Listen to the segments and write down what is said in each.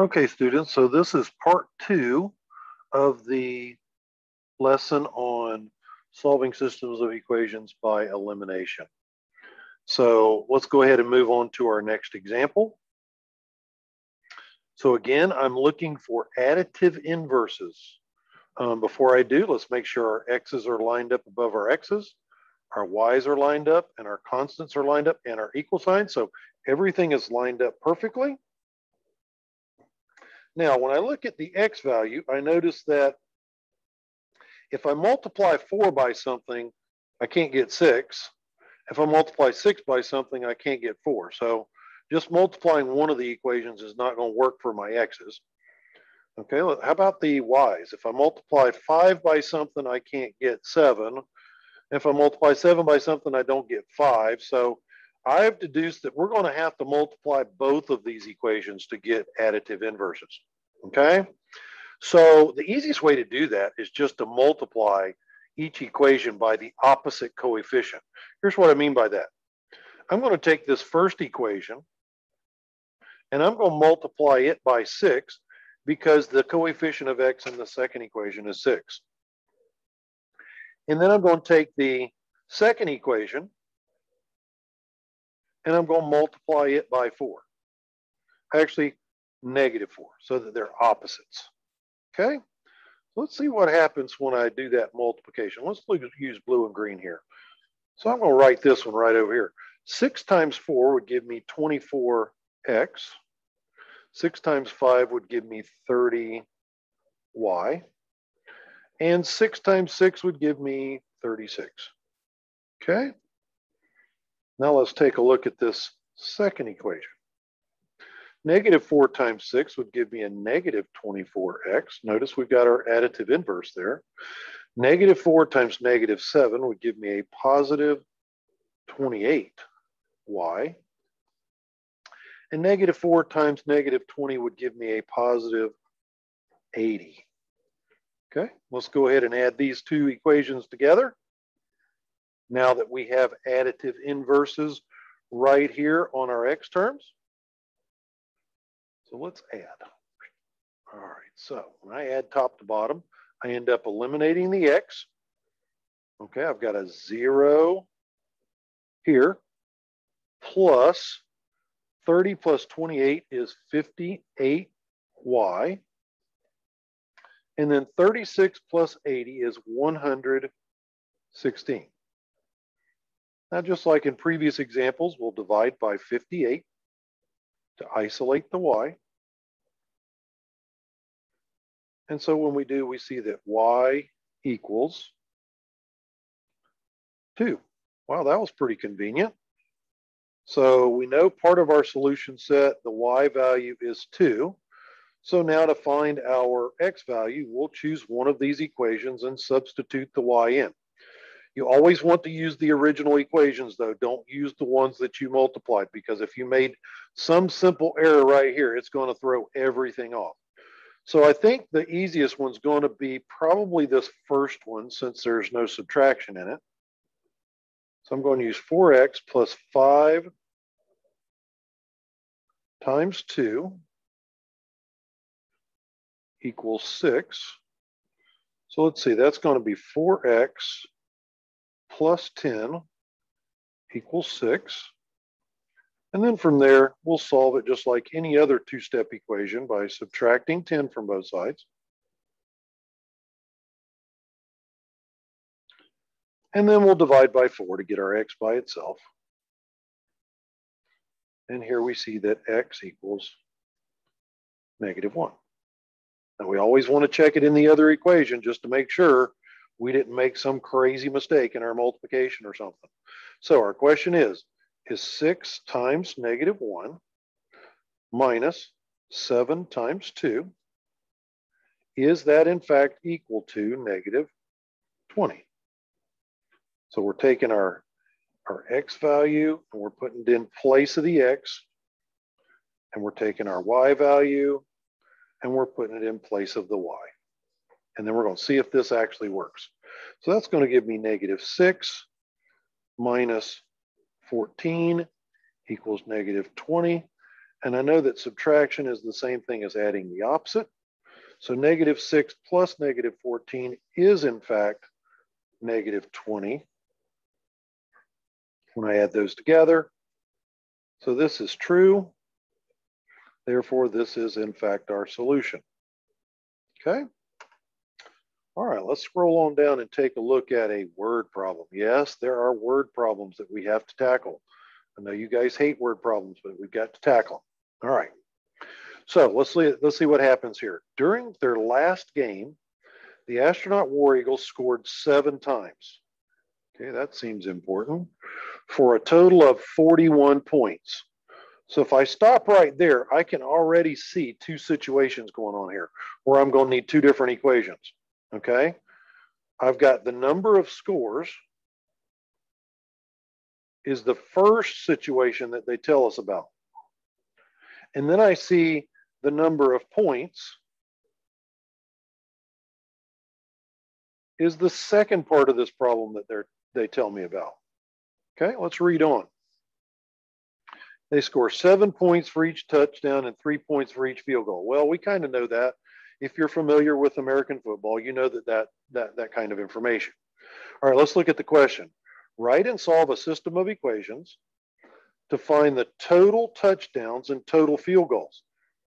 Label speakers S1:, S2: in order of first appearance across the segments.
S1: Okay, students, so this is part two of the lesson on solving systems of equations by elimination. So let's go ahead and move on to our next example. So again, I'm looking for additive inverses. Um, before I do, let's make sure our x's are lined up above our x's, our y's are lined up, and our constants are lined up, and our equal signs. So everything is lined up perfectly. Now, when I look at the x value, I notice that if I multiply 4 by something, I can't get 6. If I multiply 6 by something, I can't get 4. So just multiplying one of the equations is not going to work for my x's. Okay, how about the y's? If I multiply 5 by something, I can't get 7. If I multiply 7 by something, I don't get 5. So I've deduced that we're going to have to multiply both of these equations to get additive inverses, okay? So the easiest way to do that is just to multiply each equation by the opposite coefficient. Here's what I mean by that. I'm going to take this first equation and I'm going to multiply it by 6 because the coefficient of x in the second equation is 6. And then I'm going to take the second equation and I'm going to multiply it by 4. Actually, negative 4, so that they're opposites. Okay? Let's see what happens when I do that multiplication. Let's look, use blue and green here. So I'm going to write this one right over here. 6 times 4 would give me 24x. 6 times 5 would give me 30y. And 6 times 6 would give me 36. Okay? Now let's take a look at this second equation. Negative 4 times 6 would give me a negative 24x. Notice we've got our additive inverse there. Negative 4 times negative 7 would give me a positive 28y. And negative 4 times negative 20 would give me a positive 80. Okay, let's go ahead and add these two equations together now that we have additive inverses right here on our x terms. So let's add. All right, so when I add top to bottom, I end up eliminating the x. Okay, I've got a zero here plus 30 plus 28 is 58y. And then 36 plus 80 is 116. Now, just like in previous examples, we'll divide by 58 to isolate the y. And so when we do, we see that y equals 2. Wow, that was pretty convenient. So we know part of our solution set, the y value is 2. So now to find our x value, we'll choose one of these equations and substitute the y in. You always want to use the original equations though. Don't use the ones that you multiplied because if you made some simple error right here, it's going to throw everything off. So I think the easiest one's going to be probably this first one since there's no subtraction in it. So I'm going to use 4x plus 5 times 2 equals 6. So let's see, that's going to be 4x plus 10 equals 6. And then from there, we'll solve it just like any other two-step equation by subtracting 10 from both sides. And then we'll divide by 4 to get our x by itself. And here we see that x equals negative 1. Now we always want to check it in the other equation just to make sure we didn't make some crazy mistake in our multiplication or something. So our question is, is 6 times negative 1 minus 7 times 2, is that in fact equal to negative 20? So we're taking our, our x value and we're putting it in place of the x, and we're taking our y value and we're putting it in place of the y. And then we're going to see if this actually works. So that's going to give me negative 6 minus 14 equals negative 20. And I know that subtraction is the same thing as adding the opposite. So negative 6 plus negative 14 is, in fact, negative 20 when I add those together. So this is true. Therefore, this is, in fact, our solution. Okay. All right, let's scroll on down and take a look at a word problem. Yes, there are word problems that we have to tackle. I know you guys hate word problems, but we've got to tackle them. All right. So let's see, let's see what happens here. During their last game, the astronaut War Eagles scored seven times. Okay, that seems important. For a total of 41 points. So if I stop right there, I can already see two situations going on here where I'm going to need two different equations. Okay. I've got the number of scores is the first situation that they tell us about. And then I see the number of points is the second part of this problem that they're they tell me about. Okay, let's read on. They score seven points for each touchdown and three points for each field goal. Well, we kind of know that. If you're familiar with American football, you know that, that that that kind of information. All right, let's look at the question. Write and solve a system of equations to find the total touchdowns and total field goals.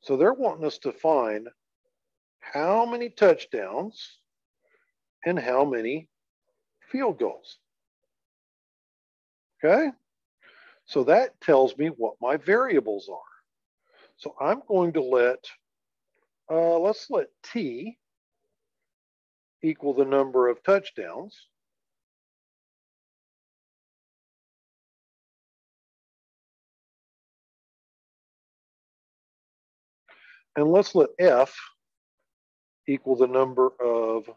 S1: So they're wanting us to find how many touchdowns and how many field goals. Okay? So that tells me what my variables are. So I'm going to let, uh, let's let T equal the number of touchdowns. And let's let F equal the number of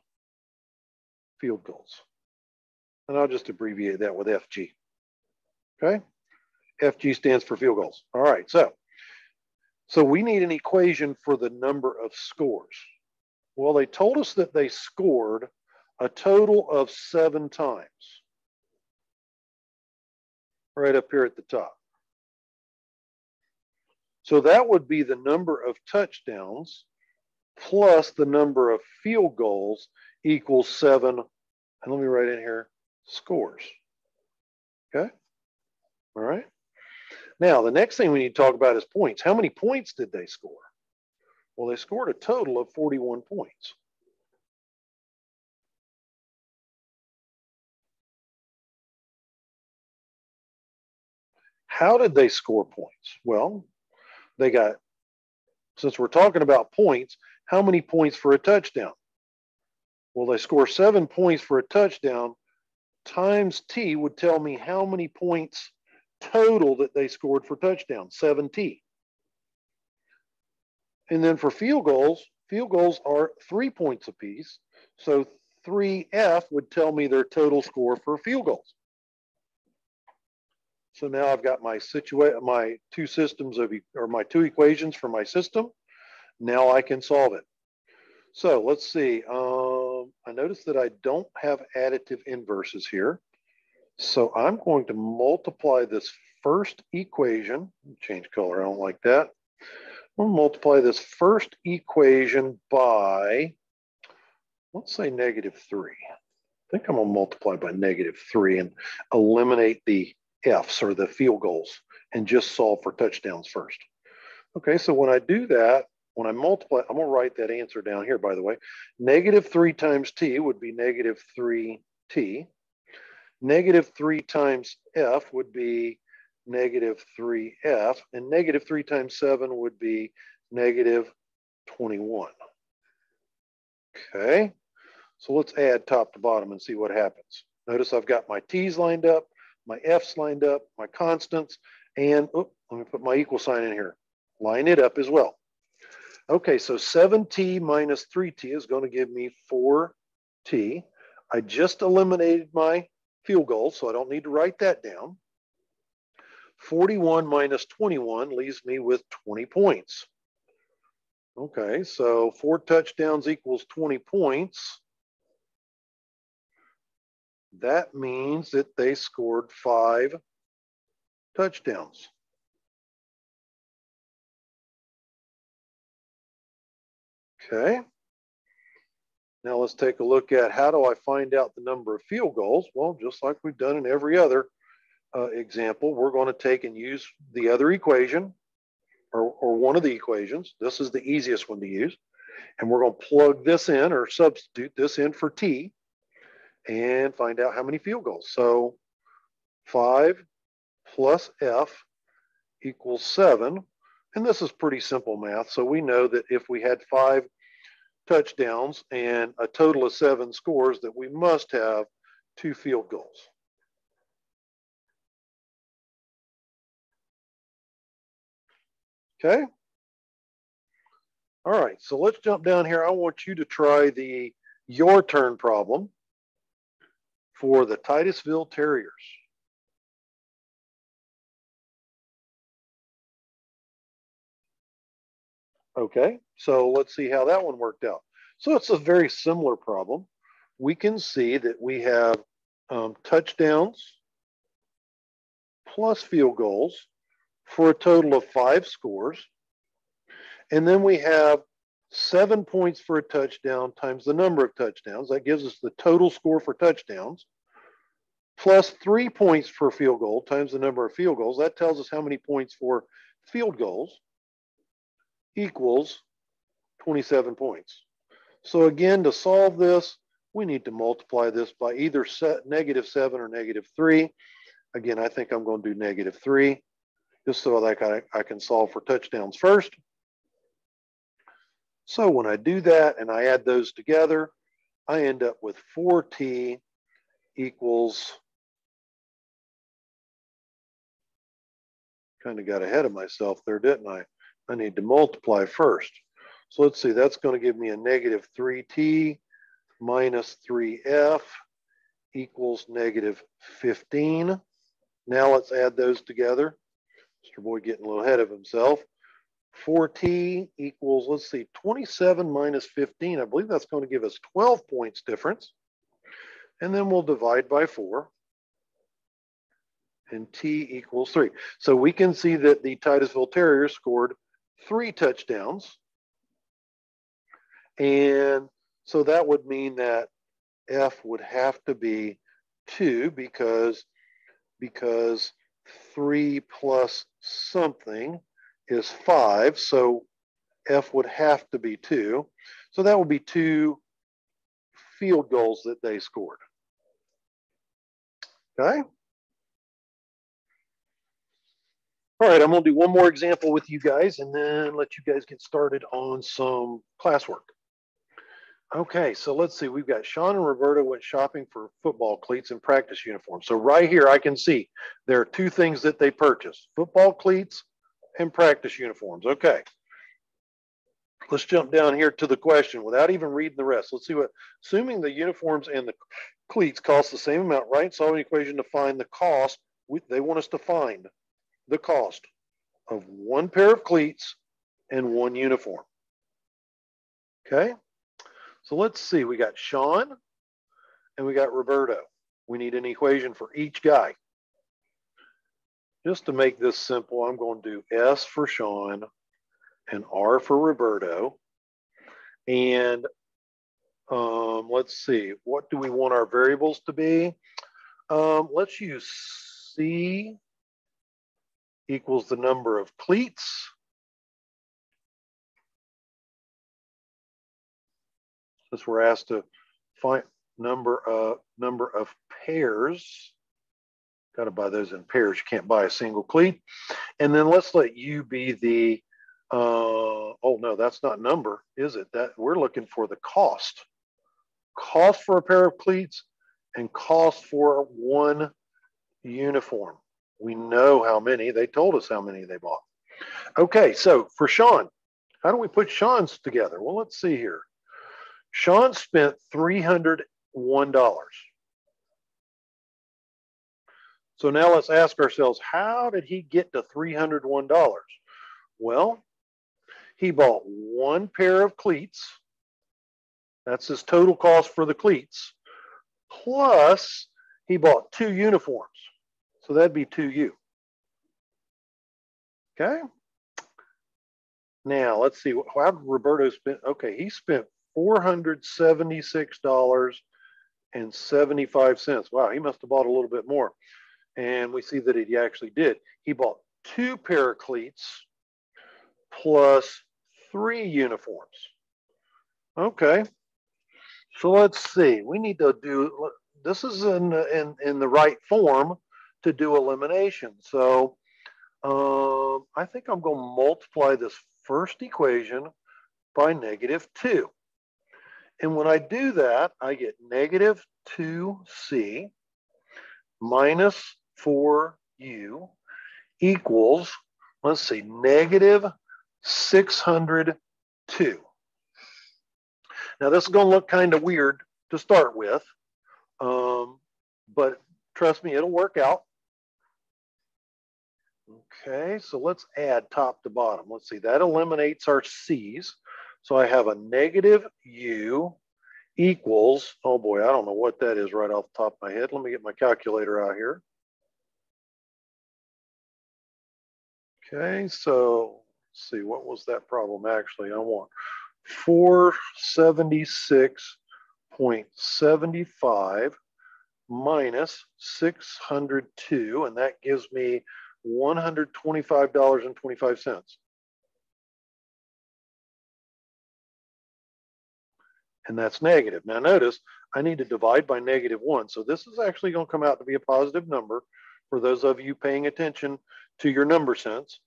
S1: field goals. And I'll just abbreviate that with FG. Okay? FG stands for field goals. All right, so so we need an equation for the number of scores. Well, they told us that they scored a total of seven times. Right up here at the top. So that would be the number of touchdowns plus the number of field goals equals seven. And let me write in here scores. Okay. All right. Now, the next thing we need to talk about is points. How many points did they score? Well, they scored a total of 41 points. How did they score points? Well, they got, since we're talking about points, how many points for a touchdown? Well, they score seven points for a touchdown times T would tell me how many points total that they scored for touchdowns, 7T. And then for field goals, field goals are three points apiece. So 3F would tell me their total score for field goals. So now I've got my my two systems of, or my two equations for my system. Now I can solve it. So let's see. Um, I notice that I don't have additive inverses here. So I'm going to multiply this first equation, change color, I don't like that. We'll multiply this first equation by, let's say negative three. I think I'm gonna multiply by negative three and eliminate the F's or the field goals and just solve for touchdowns first. Okay, so when I do that, when I multiply, I'm gonna write that answer down here, by the way. Negative three times T would be negative three T. Negative 3 times f would be negative 3f, and negative 3 times 7 would be negative 21. Okay, so let's add top to bottom and see what happens. Notice I've got my t's lined up, my f's lined up, my constants, and let me put my equal sign in here. Line it up as well. Okay, so 7t minus 3t is going to give me 4t. I just eliminated my field goal, so I don't need to write that down. 41 minus 21 leaves me with 20 points. Okay, so four touchdowns equals 20 points. That means that they scored five touchdowns. Okay. Now let's take a look at how do I find out the number of field goals? Well, just like we've done in every other uh, example, we're going to take and use the other equation or, or one of the equations. This is the easiest one to use. And we're going to plug this in or substitute this in for T and find out how many field goals. So 5 plus F equals 7. And this is pretty simple math. So we know that if we had five touchdowns and a total of seven scores, that we must have two field goals. Okay. All right, so let's jump down here. I want you to try the your turn problem for the Titusville Terriers. Okay, so let's see how that one worked out. So it's a very similar problem. We can see that we have um, touchdowns plus field goals for a total of five scores. And then we have seven points for a touchdown times the number of touchdowns. That gives us the total score for touchdowns, plus three points for a field goal times the number of field goals. That tells us how many points for field goals equals 27 points. So again, to solve this, we need to multiply this by either set negative 7 or negative 3. Again, I think I'm going to do negative 3 just so that I, I can solve for touchdowns first. So when I do that and I add those together, I end up with 4t equals, kind of got ahead of myself there, didn't I? I need to multiply first. So let's see, that's going to give me a negative 3t minus 3f equals negative 15. Now let's add those together. Mr. Boyd getting a little ahead of himself. 4t equals, let's see, 27 minus 15. I believe that's going to give us 12 points difference. And then we'll divide by 4. And t equals 3. So we can see that the Titusville Terriers scored three touchdowns. And so that would mean that F would have to be 2 because, because 3 plus something is 5. So F would have to be 2. So that would be two field goals that they scored. Okay. All right, I'm gonna do one more example with you guys and then let you guys get started on some classwork. Okay, so let's see. We've got Sean and Roberta went shopping for football cleats and practice uniforms. So right here, I can see there are two things that they purchased, football cleats and practice uniforms. Okay. Let's jump down here to the question without even reading the rest. Let's see what, assuming the uniforms and the cleats cost the same amount, right? Solve an equation to find the cost. We, they want us to find the cost of one pair of cleats and one uniform. Okay. So let's see, we got Sean and we got Roberto. We need an equation for each guy. Just to make this simple, I'm going to do S for Sean and R for Roberto. And um, let's see, what do we want our variables to be? Um, let's use C equals the number of cleats since we're asked to find number of number of pairs. Got to buy those in pairs. You can't buy a single cleat. And then let's let you be the. Uh, oh no, that's not number, is it? That we're looking for the cost. Cost for a pair of cleats and cost for one uniform. We know how many. They told us how many they bought. Okay, so for Sean, how do we put Sean's together? Well, let's see here. Sean spent $301. So now let's ask ourselves, how did he get to $301? Well, he bought one pair of cleats. That's his total cost for the cleats. Plus, he bought two uniforms. So that'd be 2U. Okay? Now let's see. How did Roberto spend? Okay, he spent four hundred seventy-six dollars and seventy-five cents. Wow, he must have bought a little bit more. And we see that he actually did. He bought two pair of cleats plus three uniforms. Okay. So let's see. We need to do this is in in in the right form to do elimination. So um, I think I'm going to multiply this first equation by negative 2. And when I do that, I get negative 2c minus 4u equals, let's see, negative 602. Now, this is going to look kind of weird to start with, um, but trust me, it'll work out. Okay, so let's add top to bottom. Let's see, that eliminates our C's. So I have a negative U equals, oh boy, I don't know what that is right off the top of my head. Let me get my calculator out here. Okay, so let's see, what was that problem actually? I want 476.75 minus 602, and that gives me $125.25. And that's negative. Now notice, I need to divide by negative one. So this is actually gonna come out to be a positive number for those of you paying attention to your number sense.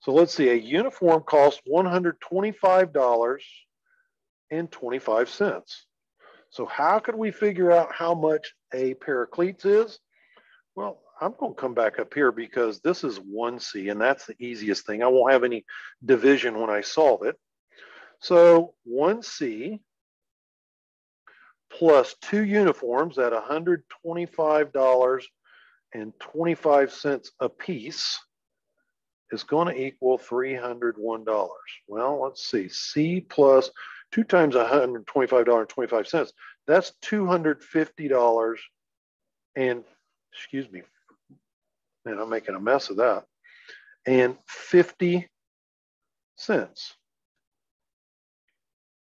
S1: So let's see, a uniform costs $125.25. So how could we figure out how much a pair of cleats is? Well, I'm going to come back up here because this is 1C and that's the easiest thing. I won't have any division when I solve it. So 1C plus two uniforms at $125.25 a piece is going to equal $301. Well, let's see. C plus two times $125.25. That's $250 and excuse me, and I'm making a mess of that, and 50 cents.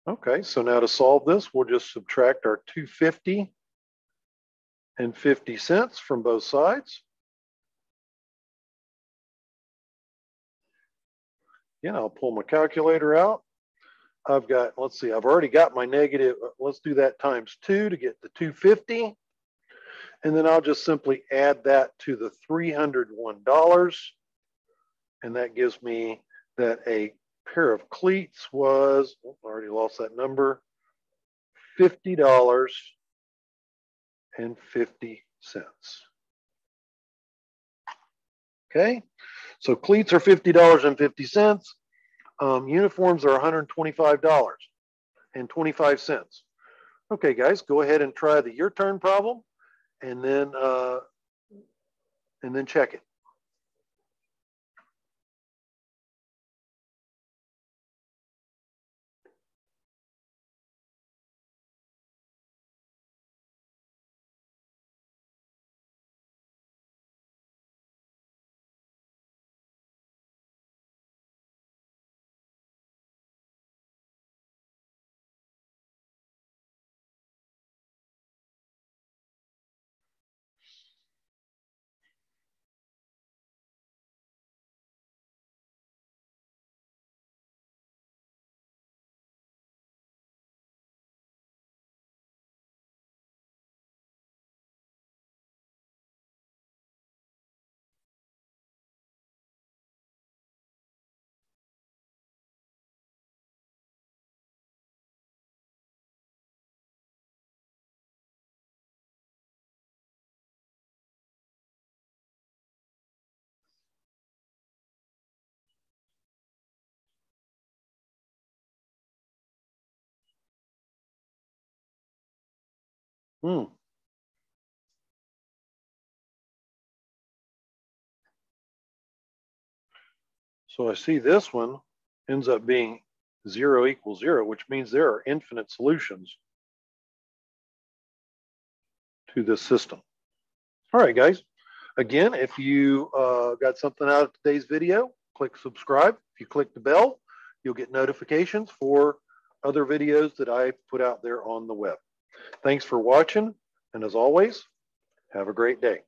S1: Okay, so now to solve this, we'll just subtract our 250 and 50 cents from both sides. Again, I'll pull my calculator out. I've got, let's see, I've already got my negative. Let's do that times two to get the 250. And then I'll just simply add that to the $301. And that gives me that a pair of cleats was, oh, I already lost that number, $50 and 50 cents. Okay, so cleats are $50 and 50 cents. Um, uniforms are $125 and 25 cents. Okay, guys, go ahead and try the your turn problem and then uh, and then check it. Hmm. So I see this one ends up being zero equals zero, which means there are infinite solutions to this system. All right, guys. Again, if you uh, got something out of today's video, click subscribe. If If you click the bell, you'll get notifications for other videos that I put out there on the web. Thanks for watching. And as always, have a great day.